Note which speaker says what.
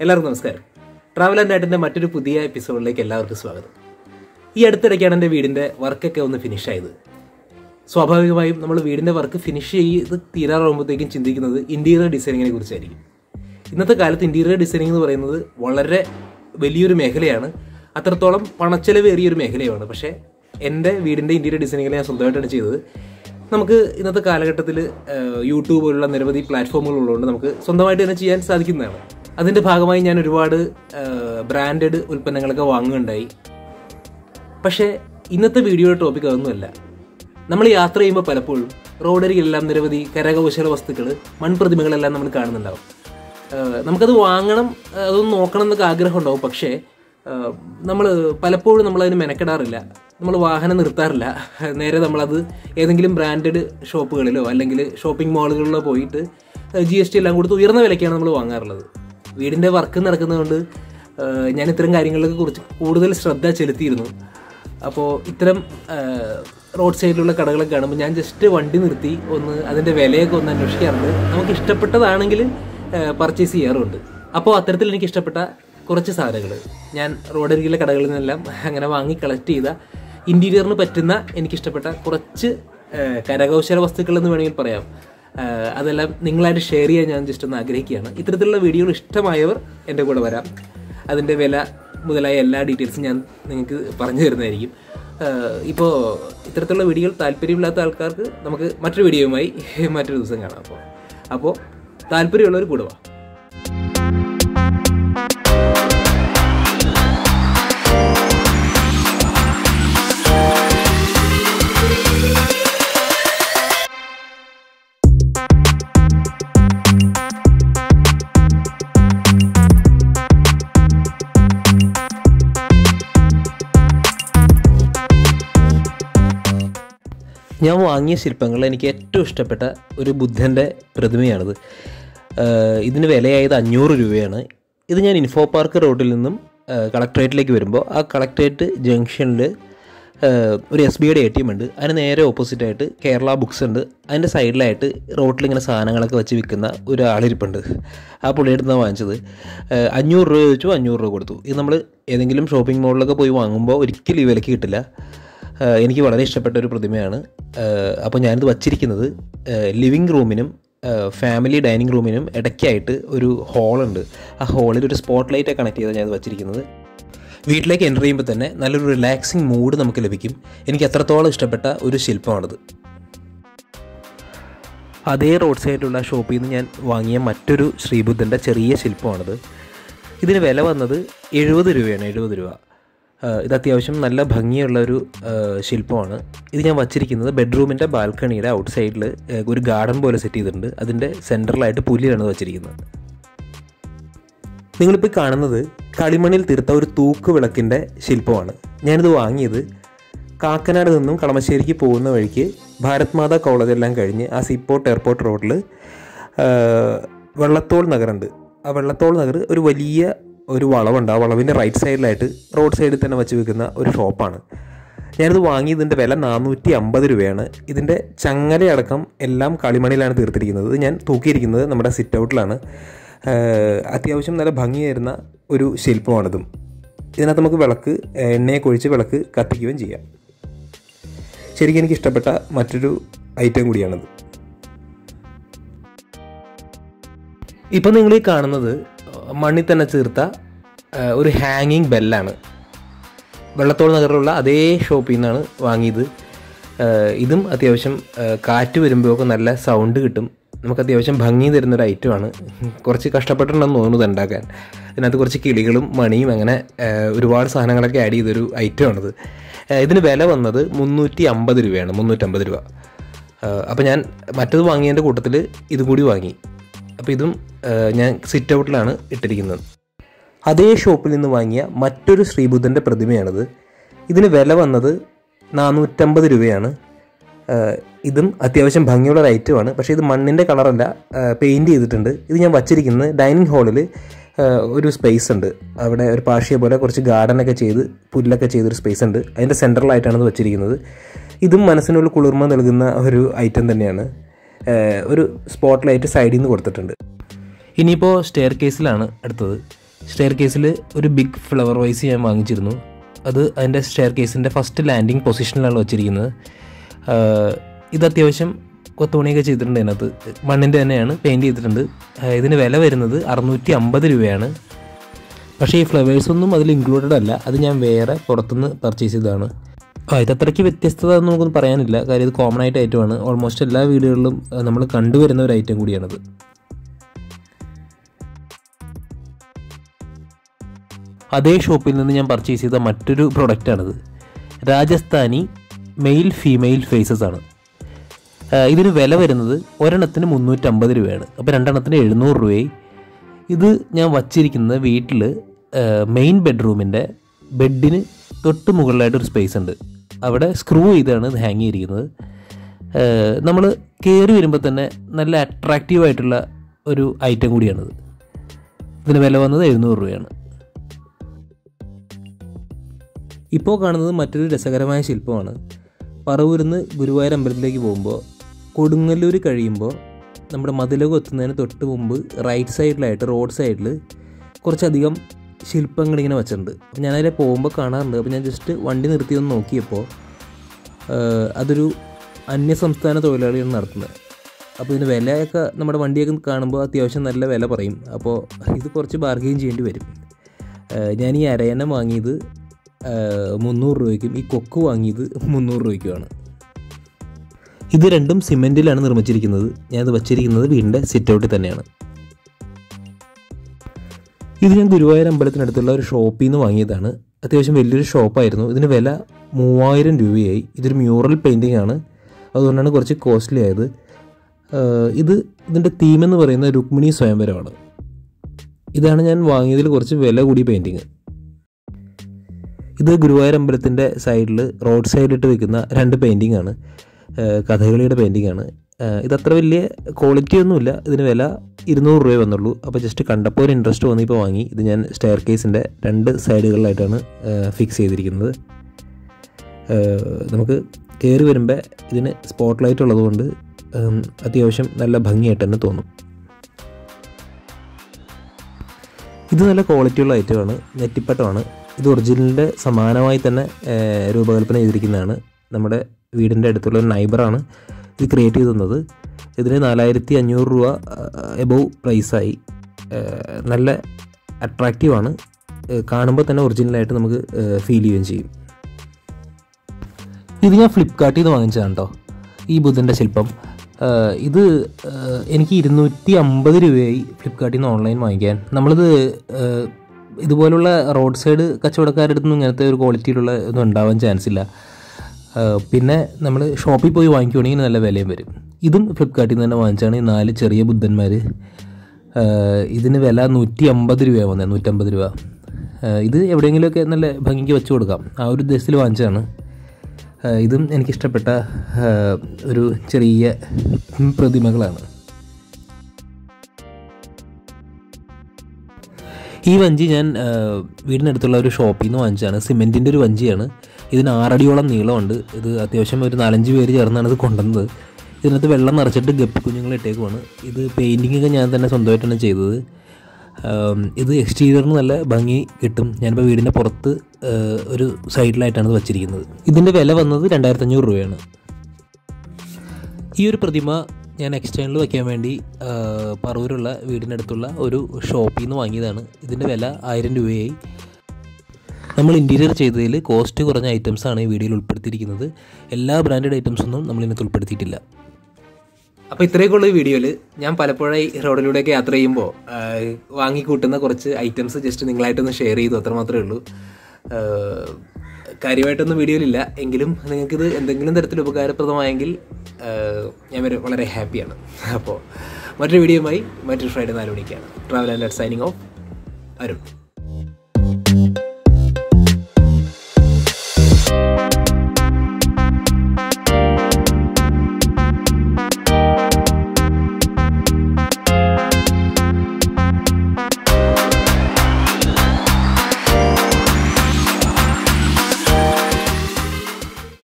Speaker 1: എല്ലാവർക്കും നമസ്കാരം. Travel and ആയിട്ടിന്റെ മറ്റൊരു പുതിയ എപ്പിസോഡിലേക്ക് എല്ലാവർക്കും സ്വാഗതം. ഈ അടുത്തിടയ്ക്കാണ് എന്റെ വീടിന്റെ വർക്കൊക്കെ ഒന്ന് ഫിനിഷ് ആയത്. സ്വാഭാവികമായും നമ്മൾ വീടിന്റെ വർക്ക് ഫിനിഷ് ചെയ്ത് തീരാറാകുമ്പോഴത്തേക്കും ചിന്തിക്കുന്നത് ഇന്റീരിയർ ഡിസൈനിങ്ങിനെ കുറിച്ചായിരിക്കും. ഇന്നത്തെ കാലത്ത് ഇന്റീരിയർ ഡിസൈനിങ് എന്ന് പറയുന്നത് വളരെ വലിയൊരു മേഖലയാണ്. അത്രത്തോളം പണച്ചെലവേറിയ ഒരു മേഖലയാണ് പക്ഷേ എന്റെ വീടിന്റെ ഇന്റീരിയർ ഡിസൈനിങ്ങിൽ ഞാൻ സ്വന്തമായിട്ടാണ് ചെയ്തത്. നമുക്ക് ഇന്നത്തെ കാലഘട്ടത്തിൽ യൂട്യൂബ് പോലുള്ള നിരവധി പ്ലാറ്റ്ഫോമുകൾ ഉള്ളതുകൊണ്ട് നമുക്ക് സ്വന്തമായിട്ട് തന്നെ ചെയ്യാൻ സാധിക്കുന്നതാണ്. അതിന്റെ ഭാഗമായി ഞാൻ ഒരുപാട് ബ്രാൻഡഡ് ഉൽപ്പന്നങ്ങളൊക്കെ വാങ്ങുകയുണ്ടായി. പക്ഷേ ഇന്നത്തെ വീഡിയോയുടെ ടോപ്പിക് അതൊന്നുമല്ല. നമ്മൾ യാത്ര ചെയ്യുമ്പോൾ പലപ്പോഴും റോഡരികളെല്ലാം നിരവധി കരകൗശല വസ്തുക്കൾ മൺപ്രതിമകളെല്ലാം നമ്മൾ കാണുന്നുണ്ടാവും. നമുക്കത് വാങ്ങണം അതൊന്നും നോക്കണം എന്നൊക്കെ ആഗ്രഹം ഉണ്ടാവും പക്ഷേ നമ്മൾ പലപ്പോഴും നമ്മളതിന് മെനക്കെടാറില്ല. നമ്മൾ വാഹനം നിർത്താറില്ല. നേരെ നമ്മളത് ഏതെങ്കിലും ബ്രാൻഡഡ് ഷോപ്പുകളിലോ അല്ലെങ്കിൽ ഷോപ്പിംഗ് മാളുകളിലോ പോയിട്ട് ജി എസ് ടി എല്ലാം കൊടുത്ത് ഉയർന്ന വിലയ്ക്കാണ് നമ്മൾ വാങ്ങാറുള്ളത്. വീടിന്റെ വർക്ക് നടക്കുന്നതുകൊണ്ട് ഞാൻ ഇത്തരം കാര്യങ്ങളെ കുറിച്ച് കൂടുതൽ ശ്രദ്ധ ചെലുത്തിയിരുന്നു. അപ്പോൾ ഇത്തരം റോഡ് സൈഡിലുള്ള കടകളൊക്കെ കാണുമ്പോൾ ഞാൻ ജസ്റ്റ് വണ്ടി നിർത്തി ഒന്ന് അതിന്റെ വിലയൊക്കെ ഒന്ന് അന്വേഷിക്കാറുണ്ട്. നമുക്ക് ഇഷ്ടപ്പെട്ടതാണെങ്കിൽ പർച്ചേസ് ചെയ്യാറുണ്ട്. അപ്പോൾ അത്തരത്തിൽ എനിക്ക് ഇഷ്ടപ്പെട്ട കുറച്ച് സാധനങ്ങൾ. ഞാൻ റോഡരികിലെ കടകളിൽ നിന്നെല്ലാം അങ്ങനെ വാങ്ങി കളക്ട് ചെയ്ത ഇന്റീരിയറിന് പറ്റുന്ന എനിക്കിഷ്ടപ്പെട്ട കുറച്ച് കരകൗശല വസ്തുക്കൾ എന്ന് വേണമെങ്കിൽ പറയാം. അതെല്ലാം നിങ്ങളായിട്ട് ഷെയർ ചെയ്യാൻ ഞാൻ ജസ്റ്റ് ഒന്ന് ആഗ്രഹിക്കുകയാണ്. ഇത്തരത്തിലുള്ള വീഡിയോകൾ ഇഷ്ടമായവർ എന്റെ കൂടെ വരാം. അതിന്റെ വില മുതലായ എല്ലാ ഡീറ്റെയിൽസും ഞാൻ നിങ്ങൾക്ക് പറഞ്ഞു തരുന്നതായിരിക്കും. ഇപ്പോൾ ഇത്തരത്തിലുള്ള വീഡിയോകൾ താല്പര്യമില്ലാത്ത ആൾക്കാർക്ക് നമുക്ക് മറ്റൊരു വീഡിയോയുമായി മറ്റൊരു ദിവസം കാണാം. അപ്പോൾ അപ്പോൾ താല്പര്യമുള്ളവർ കൂടെ ഞാൻ വാങ്ങിയ ശില്പങ്ങളിൽ എനിക്ക് ഏറ്റവും ഇഷ്ടപ്പെട്ട ഒരു ബുദ്ധന്റെ പ്രതിമയാണിത്. ഇതിന് വിലയായത് അഞ്ഞൂറ് രൂപയാണ്. ഇത് ഞാൻ ഇൻഫോ പാർക്ക് റോഡിൽ നിന്നും കളക്ട്രേറ്റിലേക്ക് വരുമ്പോൾ ആ കളക്ട്രേറ്റ് ജംഗ്ഷനിൽ ഒരു എസ് ബി ഐയുടെ എ ടി എം ഉണ്ട്. അതിന് നേരെ ഓപ്പോസിറ്റായിട്ട് കേരള ബുക്സ് ഉണ്ട്. അതിന്റെ സൈഡിലായിട്ട് റോട്ടിൽ ഇങ്ങനെ സാധനങ്ങളൊക്കെ വെച്ച് വിൽക്കുന്ന ഒരാളിരിപ്പുണ്ട്. ആ പുള്ളിയുടെ നിന്നാണ് വാങ്ങിച്ചത്. അഞ്ഞൂറ് രൂപ ചോദിച്ചു അഞ്ഞൂറ് രൂപ കൊടുത്തു. ഇത് നമ്മൾ ഏതെങ്കിലും ഷോപ്പിംഗ് മോളിലൊക്കെ പോയി വാങ്ങുമ്പോൾ ഒരിക്കലും ഈ വിലക്ക് കിട്ടില്ല. എനിക്ക് വളരെ ഇഷ്ടപ്പെട്ട ഒരു പ്രതിമയാണ്. അപ്പോൾ ഞാനിത് വച്ചിരിക്കുന്നത് ലിവിങ് റൂമിനും ഫാമിലി ഡൈനിങ് റൂമിനും ഇടയ്ക്കായിട്ട് ഒരു ഹോളുണ്ട്. ആ ഹോളിൽ ഒരു സ്പോട്ട് ലൈറ്റ് കണക്ട് ചെയ്താണ് ഞാനിത് വച്ചിരിക്കുന്നത്. വീട്ടിലേക്ക് എന്റർ ചെയ്യുമ്പോൾ തന്നെ നല്ലൊരു റിലാക്സിങ് മൂഡ് നമുക്ക് ലഭിക്കും. എനിക്ക് അത്രത്തോളം ഇഷ്ടപ്പെട്ട ഒരു ശില്പമാണിത്. അതേ റോഡ് സൈഡിലുള്ള ഷോപ്പിൽ നിന്ന് ഞാൻ വാങ്ങിയ മറ്റൊരു ശ്രീബുദ്ധന്റെ ചെറിയ ശില്പമാണിത്. ഇതിന് വില വന്നത് എഴുപത് രൂപയാണ് എഴുപത് രൂപ. ഇത് അത്യാവശ്യം നല്ല ഭംഗിയുള്ള ഒരു ശില്പമാണ്. ഇത് ഞാൻ വച്ചിരിക്കുന്നത് ബെഡ്റൂമിന്റെ ബാൽക്കണിയുടെ ഔട്ട് സൈഡിൽ ഒരു ഗാർഡൻ പോലെ സെറ്റ് ചെയ്തിട്ടുണ്ട്. അതിന്റെ സെന്ററിലായിട്ട് പുല്ലിലാണ് വച്ചിരിക്കുന്നത്. നിങ്ങളിപ്പോൾ കാണുന്നത് കളിമണ്ണിൽ തീർത്ത ഒരു തൂക്ക് വിളക്കിന്റെ ശില്പമാണ്. ഞാനിത് വാങ്ങിയത് കാക്കനാട് നിന്നും കളമശ്ശേരിക്ക് പോകുന്ന വഴിക്ക് ഭാരത് മാതാ കോളേജെല്ലാം കഴിഞ്ഞ് ആ സിപ്പോർട്ട് എയർപോർട്ട് റോഡിൽ വെള്ളത്തോൾ നഗറുണ്ട്. ആ വെള്ളത്തോൾ നഗർ ഒരു വലിയ ഒരു വളവുണ്ട്. ആ വളവിന്റെ റൈറ്റ് സൈഡിലായിട്ട് റോഡ് സൈഡിൽ തന്നെ വെച്ച് വിൽക്കുന്ന ഒരു ഷോപ്പാണ് ഞാനിത് വാങ്ങി ഇതിന്റെ വില നാനൂറ്റി അമ്പത് രൂപയാണ്. ഇതിന്റെ ചങ്ങലയടക്കം എല്ലാം കളിമണിയിലാണ് തീർത്തിരിക്കുന്നത്. ഞാൻ തൂക്കിയിരിക്കുന്നത് നമ്മുടെ സിറ്റ് ഔട്ടിലാണ് അത്യാവശ്യം നല്ല ഭംഗി തരുന്ന ഒരു ശില്പമാണിതും. ഇതിനകത്ത് നമുക്ക് വിളക്ക് എണ്ണയെ ഒഴിച്ച് വിളക്ക് കത്തിക്കുകയും ചെയ്യാം. ശരിക്കും എനിക്ക് ഇഷ്ടപ്പെട്ട മറ്റൊരു ഐറ്റം കൂടിയാണിത്. ഇപ്പം നിങ്ങൾ ഈ കാണുന്നത് മണ്ണിൽ തന്നെ ചേർത്ത ഒരു ഹാങ്ങിങ് ബെല്ലാണ്. വെള്ളത്തോട് നഗറിലുള്ള അതേ ഷോപ്പിൽ നിന്നാണ് വാങ്ങിയത്. ഇതും അത്യാവശ്യം കാറ്റ് വരുമ്പോഴൊക്കെ നല്ല സൗണ്ട് കിട്ടും. നമുക്ക് അത്യാവശ്യം ഭംഗി തരുന്നൊരു ഐറ്റമാണ് കുറച്ച് കഷ്ടപ്പെട്ടിട്ടുണ്ടെന്ന് തോന്നുന്നു ഉണ്ടാക്കാൻ അതിനകത്ത് കുറച്ച് കിളികളും മണിയും അങ്ങനെ ഒരുപാട് സാധനങ്ങളൊക്കെ ആഡ് ചെയ്തൊരു ഐറ്റമാണത് ഇതിന് വില വന്നത് മുന്നൂറ്റി അമ്പത് രൂപയാണ് മുന്നൂറ്റമ്പത് രൂപ. അപ്പോൾ ഞാൻ മറ്റത് വാങ്ങിയതിന്റെ കൂട്ടത്തിൽ ഇത് കൂടി വാങ്ങി. അപ്പോൾ ഇതും ഞാൻ സിറ്റ് ഔട്ടിലാണ് ഇട്ടിരിക്കുന്നത്. അതേ ഷോപ്പിൽ നിന്ന് വാങ്ങിയ മറ്റൊരു ശ്രീബുദ്ധന്റെ പ്രതിമയാണിത്. ഇതിന് വില വന്നത് നാനൂറ്റമ്പത് രൂപയാണ്. ഇതും അത്യാവശ്യം ഭംഗിയുള്ള ഒരു ഐറ്റമാണ് പക്ഷേ ഇത് മണ്ണിന്റെ കളറല്ല പെയിന്റ് ചെയ്തിട്ടുണ്ട്. ഇത് ഞാൻ വച്ചിരിക്കുന്നത് ഡൈനിങ് ഹാളിൽ ഒരു സ്പേസ് ഉണ്ട്. അവിടെ ഒരു പാഷ്യ പോലെ കുറച്ച് ഗാർഡനൊക്കെ ചെയ്ത് പുല്ലൊക്കെ ചെയ്തൊരു സ്പേസ് ഉണ്ട്. അതിന്റെ സെൻട്രലായിട്ടാണ് ഇത് വച്ചിരിക്കുന്നത്. ഇതും മനസ്സിനുള്ള കുളിർമ നൽകുന്ന ഒരു ഐറ്റം തന്നെയാണ്. ഒരു സ്പോട്ട് ലൈറ്റ് സൈഡിൽ നിന്ന് കൊടുത്തിട്ടുണ്ട് ഇനിയിപ്പോൾ സ്റ്റെയർ കേസിലാണ് അടുത്തത് സ്റ്റെയർ കേസിൽ ഒരു ബിഗ് ഫ്ലവർ വൈസ് ഞാൻ വാങ്ങിച്ചിരുന്നു. അത് അതിന്റെ സ്റ്റെയർ കേസിന്റെ ഫസ്റ്റ് ലാൻഡിങ് പൊസിഷനിലാണ് വെച്ചിരിക്കുന്നത്. ഇത് അത്യാവശ്യം കൊത്തുപണിയൊക്കെ ചെയ്തിട്ടുണ്ട് അതിനകത്ത്. മണ്ണിന്റെ തന്നെയാണ് പെയിന്റ് ചെയ്തിട്ടുണ്ട്. ഇതിന് വില വരുന്നത് അറുന്നൂറ്റി അമ്പത് രൂപയാണ്. പക്ഷേ ഈ ഫ്ലവേഴ്സൊന്നും അതിൽ ഇൻക്ലൂഡഡ് അല്ല. അത് ഞാൻ വേറെ പുറത്തുനിന്ന് പർച്ചേസ് ചെയ്തതാണ്. ആ ഇതത്രയ്ക്ക് വ്യത്യസ്തത എന്ന് നമുക്കൊന്നും പറയാനില്ല. കാര്യം ഇത് കോമൺ ആയിട്ട് ഐറ്റമാണ് ഓൾമോസ്റ്റ് എല്ലാ വീടുകളിലും നമ്മൾ കണ്ടുവരുന്ന ഒരു ഐറ്റം കൂടിയാണത്. അതേ ഷോപ്പിൽ നിന്ന് ഞാൻ പർച്ചേസ് ചെയ്ത മറ്റൊരു പ്രൊഡക്റ്റാണിത് രാജസ്ഥാനി മെയിൽ ഫീമെയിൽ ഫേസസ് ആണ്. ഇതിന് വില വരുന്നത് ഒരെണ്ണത്തിന് മുന്നൂറ്റമ്പത് രൂപയാണ്. അപ്പോൾ രണ്ടെണ്ണത്തിന് എഴുന്നൂറ് രൂപയായി. ഇത് ഞാൻ വച്ചിരിക്കുന്നത് വീട്ടിൽ മെയിൻ ബെഡ്റൂമിന്റെ ബെഡിന് തൊട്ട് മുകളിലായിട്ട് ഒരു സ്പേസ് ഉണ്ട്. അവിടെ സ്ക്രൂ ചെയ്താണ് ഹാങ് ചെയ്തിരിക്കുന്നത്. നമ്മൾ കയറി വരുമ്പോൾ തന്നെ നല്ല അട്രാക്റ്റീവ് ആയിട്ടുള്ള ഒരു ഐറ്റം കൂടിയാണിത്. ഇതിന് വില വന്നത് എഴുന്നൂറ് രൂപയാണ്. ഇപ്പോൾ കാണുന്നത് മറ്റൊരു രസകരമായ ശില്പമാണ്. പറവൂരിൽ നിന്ന് ഗുരുവായൂർ അമ്പലത്തിലേക്ക് പോകുമ്പോൾ കൊടുങ്ങല്ലൂർ കഴിയുമ്പോൾ നമ്മുടെ മതിലകം എത്തുന്നതിന് തൊട്ട് മുമ്പ് റൈറ്റ് സൈഡിലായിട്ട് റോഡ് സൈഡിൽ കുറച്ചധികം ശില്പങ്ങൾ ഇങ്ങനെ വെച്ചിട്ടുണ്ട്. അപ്പോൾ ഞാനതിലെ പോകുമ്പോൾ കാണാറുണ്ട്. അപ്പോൾ ഞാൻ ജസ്റ്റ് വണ്ടി നിർത്തി ഒന്ന് നോക്കിയപ്പോൾ അതൊരു അന്യ തൊഴിലാളികൾ നടത്തുന്നത്. അപ്പോൾ ഇതിന് വിലയൊക്കെ നമ്മുടെ വണ്ടിയൊക്കെ കാണുമ്പോൾ അത്യാവശ്യം നല്ല വില പറയും. അപ്പോൾ ഇത് കുറച്ച് ബാർഗെയിൻ ചെയ്യേണ്ടി വരും. ഞാൻ ഈ അരയണം വാങ്ങിയത് മുന്നൂറ് രൂപയ്ക്കും ഈ കൊക്ക് വാങ്ങിയത് മുന്നൂറ് രൂപയ്ക്കുമാണ്. ഇത് രണ്ടും സിമെന്റിലാണ് നിർമ്മിച്ചിരിക്കുന്നത്. ഞാനത് വച്ചിരിക്കുന്നത് വീടിന്റെ സിറ്റ് ഔട്ടിൽ തന്നെയാണ്. ഇത് ഞാൻ ഗുരുവായൂർ അമ്പലത്തിനടുത്തുള്ള ഒരു ഷോപ്പിൽ നിന്ന് വാങ്ങിയതാണ്. അത്യാവശ്യം വലിയൊരു ഷോപ്പായിരുന്നു. ഇതിന് വില മൂവായിരം രൂപയായി. ഇതൊരു മ്യൂറൽ പെയിന്റിംഗ് ആണ്. അതുകൊണ്ടാണ് കുറച്ച് കോസ്റ്റ്ലി ആയത്. ഇത് ഇതിന്റെ തീം എന്ന് പറയുന്നത് രുക്മിണി സ്വയംവരമാണ്. ഇതാണ് ഞാൻ വാങ്ങിയതിൽ കുറച്ച് വില കൂടിയ പെയിന്റിങ് ഇത് ഗുരുവായൂർ അമ്പലത്തിന്റെ സൈഡിൽ റോഡ് സൈഡിലിട്ട് വെക്കുന്ന രണ്ട് പെയിന്റിംഗ് ആണ്. കഥകളിയുടെ പെയിന്റിംഗ് ആണ്. ഇതത്ര വലിയ ക്വാളിറ്റി ഒന്നുമില്ല. ഇതിന് വില ഇരുന്നൂറ് രൂപ വന്നുള്ളൂ. അപ്പോൾ ജസ്റ്റ് കണ്ടപ്പോൾ ഒരു ഇൻട്രസ്റ്റ് തോന്നി ഇപ്പോൾ വാങ്ങി. ഇത് ഞാൻ സ്റ്റെയർ കേസിന്റെ രണ്ട് സൈഡുകളിലായിട്ടാണ് ഫിക്സ് ചെയ്തിരിക്കുന്നത്. നമുക്ക് കയറി വരുമ്പോൾ ഇതിന് സ്പോട്ട് ലൈറ്റ് ഉള്ളതുകൊണ്ട് അത്യാവശ്യം നല്ല ഭംഗിയായിട്ട് തന്നെ തോന്നും. ഇത് നല്ല ക്വാളിറ്റിയുള്ള ഐറ്റമാണ് നെറ്റിപ്പട്ടമാണ്. ഇത് ഒറിജിനലിന്റെ സമാനമായി തന്നെ രൂപകൽപ്പന ചെയ്തിരിക്കുന്നതാണ്. നമ്മുടെ വീടിന്റെ അടുത്തുള്ള ഒരു നൈബറാണ് ഇത് ക്രിയേറ്റ് ചെയ്ത് തന്നത് ഇതിന് നാലായിരത്തി അഞ്ഞൂറ് രൂപ എബോവ് പ്രൈസായി നല്ല അട്രാക്റ്റീവാണ് കാണുമ്പോൾ തന്നെ ഒറിജിനലായിട്ട് നമുക്ക് ഫീൽ ചെയ്യുകയും ചെയ്യും. ഇത് ഞാൻ ഫ്ലിപ്കാർട്ടിൽ നിന്ന് വാങ്ങിച്ചതാണ് കേട്ടോ ഈ ബുദ്ധന്റെ ശില്പം. ഇത് എനിക്ക് ഇരുന്നൂറ്റി അമ്പത് രൂപയായി ഫ്ലിപ്കാർട്ടിൽ നിന്ന് ഓൺലൈൻ വാങ്ങിക്കാൻ. നമ്മളിത് ഇതുപോലുള്ള റോഡ് സൈഡ് കച്ചവടക്കാരുടെ അടുത്തൊന്നും ഇങ്ങനത്തെ ഒരു ക്വാളിറ്റിയിലുള്ള ഒന്നും ഉണ്ടാവാൻ ചാൻസ് ഇല്ല. പിന്നെ നമ്മൾ ഷോപ്പിൽ പോയി വാങ്ങിക്കുവാണെങ്കിൽ നല്ല വിലയും വരും. ഇതും ഫ്ലിപ്കാർട്ടിൽ നിന്ന് തന്നെ വാങ്ങിച്ചാണ് ഈ നാല് ചെറിയ ബുദ്ധന്മാർ ഇതിന് വില നൂറ്റി അമ്പത് രൂപയാണ് വന്നത് നൂറ്റമ്പത് രൂപ. ഇത് എവിടെയെങ്കിലുമൊക്കെ നല്ല ഭംഗിക്ക് വെച്ച് കൊടുക്കാം. ആ ഒരു ഉദ്ദേശത്തിൽ വാങ്ങിച്ചതാണ്. ഇതും എനിക്കിഷ്ടപ്പെട്ട ഒരു ചെറിയ പ്രതിമകളാണ്. ഈ വഞ്ചി ഞാൻ വീടിനടുത്തുള്ള ഒരു ഷോപ്പിൽ നിന്ന് വാങ്ങിച്ചതാണ്. സിമെന്റിന്റെ ഒരു വഞ്ചിയാണ്. ഇതിന് ആറടിയോളം നീളമുണ്ട്. ഇത് അത്യാവശ്യം ഒരു നാലഞ്ച് പേര് ചേർന്നാണ് ഇത് കൊണ്ടുവന്നത്. ഇതിനകത്ത് വെള്ളം നിറച്ചിട്ട് ഗപ്പി കുഞ്ഞുങ്ങൾ ഇട്ടേക്കുവാണ്. ഇത് പെയിന്റിങ്ങൊക്കെ ഞാൻ തന്നെ സ്വന്തമായിട്ടാണ് ചെയ്തത്. ഇത് എക്സ്റ്റീരിയറിന് നല്ല ഭംഗി കിട്ടും. ഞാനിപ്പോൾ വീടിന്റെ പുറത്ത് ഒരു സൈഡിലായിട്ടാണ് വച്ചിരിക്കുന്നത്. ഇതിന്റെ വില വന്നത് രണ്ടായിരത്തി അഞ്ഞൂറ് രൂപയാണ്. ഈ ഒരു പ്രതിമ ഞാൻ എക്സ്റ്റേണിൽ വയ്ക്കാൻ വേണ്ടി പറവൂരുള്ള വീടിനടുത്തുള്ള ഒരു ഷോപ്പിൽ നിന്ന് വാങ്ങിയതാണ്. ഇതിന്റെ വില ആയിരം രൂപയായി. നമ്മൾ ഇന്റീരിയർ ചെയ്തതിൽ കോസ്റ്റ് കുറഞ്ഞ ഐറ്റംസാണ് ഈ വീഡിയോയിൽ ഉൾപ്പെടുത്തിയിരിക്കുന്നത്. എല്ലാ ബ്രാൻഡഡ് ഐറ്റംസൊന്നും നമ്മൾ ഇതിനകത്ത് ഉൾപ്പെടുത്തിയിട്ടില്ല. അപ്പോൾ ഇത്രയൊക്കെയുള്ള വീഡിയോയിൽ. ഞാൻ പലപ്പോഴായി റോഡിലൂടെയൊക്കെ യാത്ര ചെയ്യുമ്പോൾ വാങ്ങിക്കൂട്ടുന്ന കുറച്ച് ഐറ്റംസ് ജസ്റ്റ് നിങ്ങളായിട്ടൊന്ന് ഷെയർ ചെയ്തു. അത്ര മാത്രമേ ഉള്ളൂ. കാര്യമായിട്ടൊന്നും വീഡിയോയിലില്ല എങ്കിലും നിങ്ങൾക്കിത് എന്തെങ്കിലും തരത്തിൽ ഉപകാരപ്രദമായെങ്കിൽ ഞാൻ വളരെ ഹാപ്പിയാണ് അപ്പോൾ മറ്റൊരു വീഡിയോയുമായി മറ്റൊരു ഫ്രൈഡേ നാല് മണിക്കാണ്. Travel and signing off Arun.